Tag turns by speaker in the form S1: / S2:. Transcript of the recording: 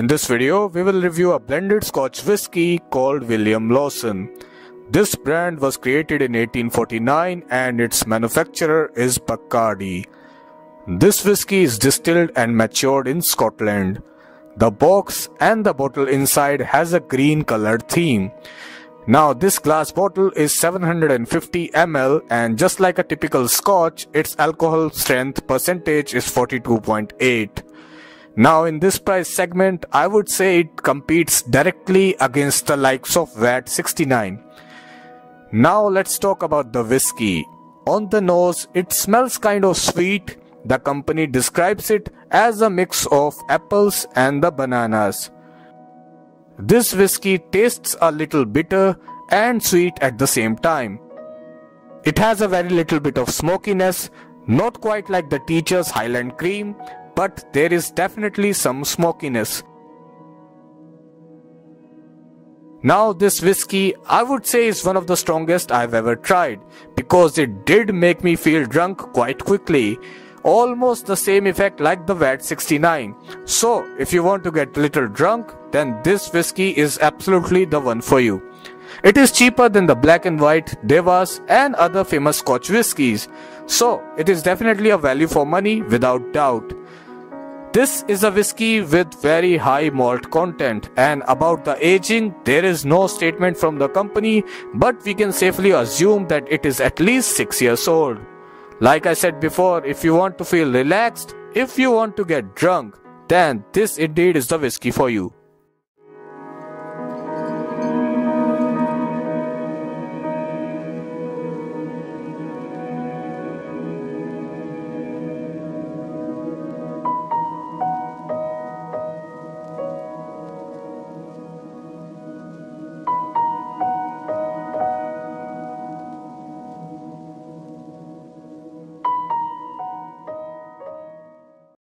S1: In this video, we will review a blended Scotch whiskey called William Lawson. This brand was created in 1849 and its manufacturer is Bacardi. This whiskey is distilled and matured in Scotland. The box and the bottle inside has a green colored theme. Now this glass bottle is 750 ml and just like a typical scotch, its alcohol strength percentage is 42.8. Now in this price segment, I would say it competes directly against the likes of VAT 69. Now let's talk about the whiskey. On the nose, it smells kind of sweet. The company describes it as a mix of apples and the bananas. This whiskey tastes a little bitter and sweet at the same time. It has a very little bit of smokiness, not quite like the teacher's Highland cream, but there is definitely some smokiness. Now this whiskey I would say is one of the strongest I've ever tried because it did make me feel drunk quite quickly. Almost the same effect like the VAT 69. So if you want to get a little drunk then this whiskey is absolutely the one for you. It is cheaper than the black and white, Dewar's and other famous scotch whiskies. So it is definitely a value for money without doubt. This is a whiskey with very high malt content and about the aging there is no statement from the company but we can safely assume that it is at least 6 years old. Like I said before if you want to feel relaxed, if you want to get drunk, then this indeed is the whiskey for you.